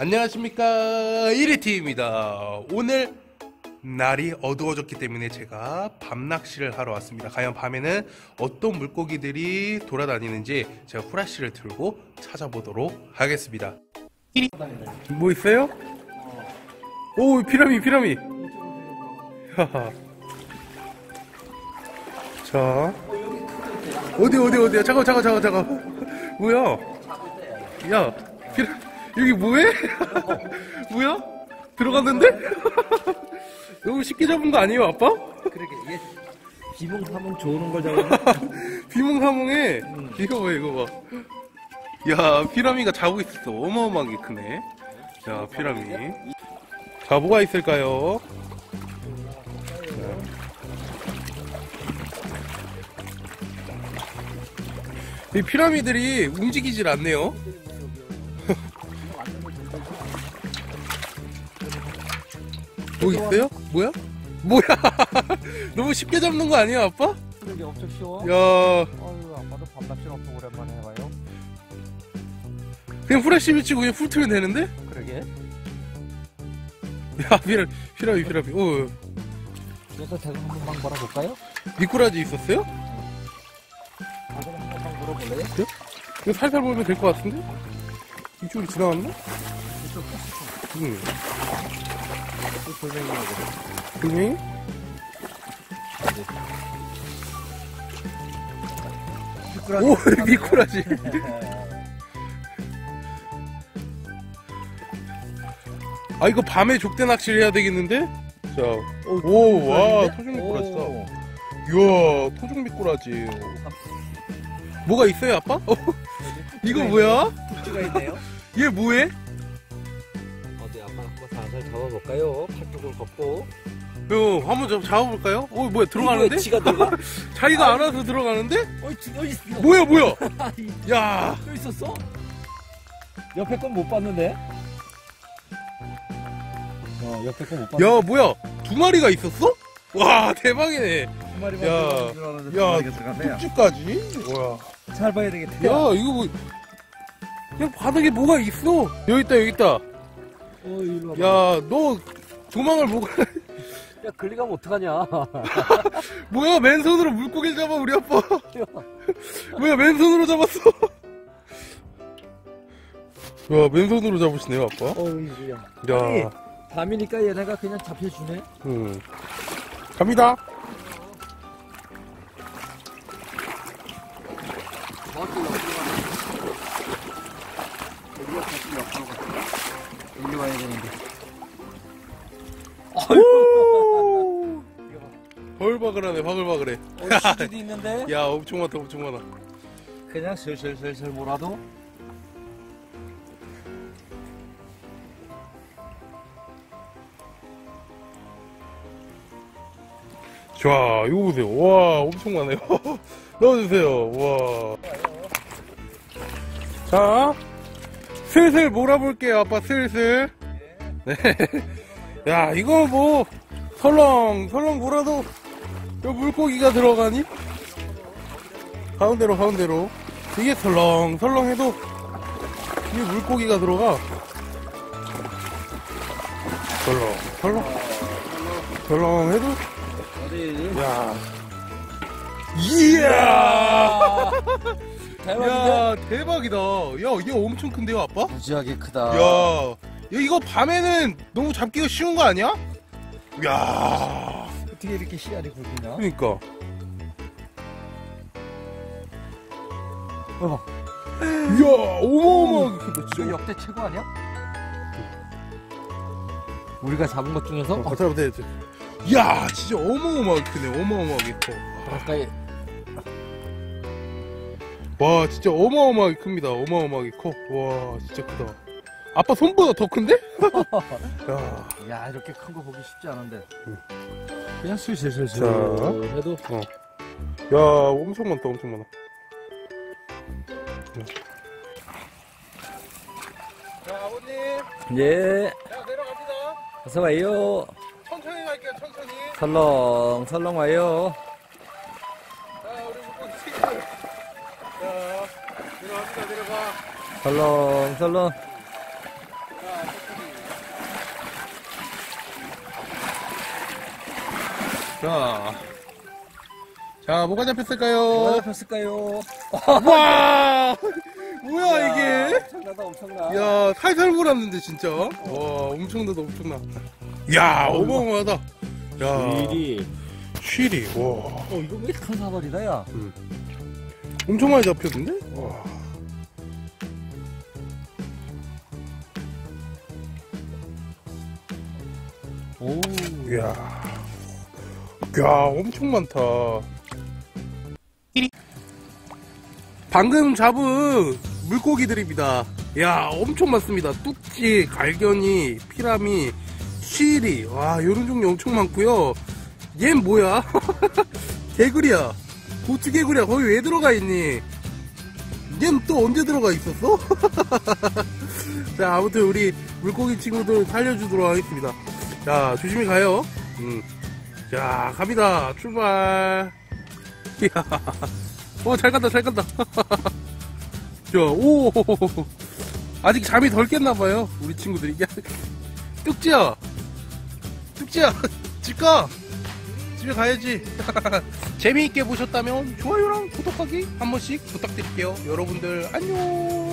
안녕하십니까. 1위티입니다. 오늘 날이 어두워졌기 때문에 제가 밤낚시를 하러 왔습니다. 과연 밤에는 어떤 물고기들이 돌아다니는지 제가 후라시를 들고 찾아보도록 하겠습니다. 뭐 있어요? 오 피라미 피라미. 자. 어디 어디 어디야? 잠깐 잠깐 잠깐 잠깐 뭐야? 야 피라 여기 뭐해? 뭐야? 들어갔는데? 너무 쉽게 잡은 거 아니에요 아빠? 그러게 얘 비몽사몽 좋은 걸 잡으면 비몽사몽에 이거 봐 이거 봐 야 피라미가 자고 있었어. 어마어마하게 크네. 자 피라미. 자 뭐가 있을까요? 이 피라미들이 움직이질 않네요. 뭐 있어요? 뭐야? 뭐야? 너무 쉽게 잡는 거 아니야, 아빠? 그러게 엄청 쉬워 야, 아유 아빠도 밤낚시를 엄청 오랜만에 해봐요 그냥 후레쉬 비치고 그냥 풀 틀면 되는데? 그러게 야, 피라, 피라미, 피라미. 오, 그래서 제가 한번 방 걸어볼까요? 미꾸라지 있었어요? 제가 한번 방 걸어볼래요? 이거 살살 보면 될 것 같은데? 이쪽으로 지나갔나? 이쪽 응. 또 돌멩이라고 분명히? 오, 미꾸라지. 아, 이거 밤에 족대 낚시를 해야 되겠는데? 자, 오, 와, 토종 미꾸라지다. 이야, 토종 미꾸라지. 뭐가 있어요, 아빠? 어, 이거 뭐야? 얘 뭐해? 살살 잡아볼까요? 팔뚝을 걷고 요, 한번 좀 잡아볼까요? 어, 뭐야, 들어가는데? 지가 들어가? 자기가 알아서 들어가는데? 어이 어 있어 뭐야, 뭐야? 야, 또 있었어? 옆에 건 못 봤는데? 어 옆에 건 못 봤는데 야, 뭐야? 두 마리가 있었어? 와, 대박이네. 두 마리만 야, 들어가는 줄 알았는데 두 야, 뚝주까지? 뭐야. 잘 봐야 되겠다 야, 이거 뭐. 야, 바닥에 뭐가 있어? 여기 있다, 여기 있다. 어 야, 너 도망을 못 가. 야 걸리가면 어떡하냐 뭐야, 맨손으로 물고기를 잡아, 우리 아빠. 뭐야, 맨손으로 잡았어. 야, 맨손으로 잡으시네요, 아빠. 어이 이야 야, 밤이니까 얘네가 그냥 잡혀주네 음. 갑니다. 오! 벌바글하네, 바글바글해. 어 시주도 있는데 야, 엄청 많다, 엄청 많아. 그냥 슬슬슬슬 몰아도 자, 이거 보세요. 와, 엄청 많아요. 넣어주세요. 와. 자, 슬슬 몰아볼게요, 아빠, 슬슬. 네. 야, 이거 뭐, 설렁, 설렁 요 물고기가 들어가니? 가운데로, 가운데로. 이게 설렁, 설렁 해도, 이게 물고기가 들어가. 설렁, 설렁. 설렁 해도, 야. 이야! 야, 대박이다. 야, 얘 엄청 큰데요, 아빠? 무지하게 크다 야, 야, 이거 밤에는 너무 잡기가 쉬운 거 아니야? 야, 어떻게 이렇게 씨알이 굵냐 그러니까. 어. 이야, 어마어마하게 크다, 이거 진짜. 역대 최고 아니야? 우리가 잡은 것 중에서 어, 잡아야 돼. 야, 진짜 어마어마하게 크네, 어마어마하게 커. 가까이 와, 진짜 어마어마하게 큽니다. 어마어마하게 커. 와, 진짜 크다. 아빠 손보다 더 큰데? 야, 야 이렇게 큰 거 보기 쉽지 않은데 응. 그냥 슬슬슬슬 자. 해도 야, 엄청 많다, 엄청 많아. 자, 아버님. 예 자, 내려갑니다. 어서 와요 천천히 갈게요, 천천히. 설렁 설렁 와요 자, 우리 물고기 친구. 자, 내려갑니다, 내려가. 설렁 설렁 자, 자, 뭐가 잡혔을까요? 뭐가 잡혔을까요? 와, 뭐야 이게? 엄청나다 엄청나. 야, 살살 몰았는데 진짜. 와, 엄청나다, 엄청나. 야, 어마어마하다. 야, 일이. 쉬리. 와, 어 이거 왜 큰 사발이다 야. 엄청 많이 잡혔는데? 와. 오. 이야, 야, 엄청 많다. 방금 잡은 물고기들입니다. 야, 엄청 많습니다. 뚝지, 갈견이, 피라미, 쉬리. 와, 요런 종류 엄청 많고요. 얜 뭐야? 개구리야. 고추 개구리야. 거기 왜 들어가 있니? 얜 또 언제 들어가 있었어? 자, 아무튼 우리 물고기 친구들 살려주도록 하겠습니다. 자, 조심히 가요. 음. 자, 갑니다. 출발. 이야. 어, 잘 간다, 잘 간다. 자, 오. 아직 잠이 덜 깼나봐요. 우리 친구들이. 야, 뚝지야. 뚝지야. 집 가. 집에 가야지. 재미있게 보셨다면 좋아요랑 구독하기 한 번씩 부탁드릴게요. 여러분들 안녕.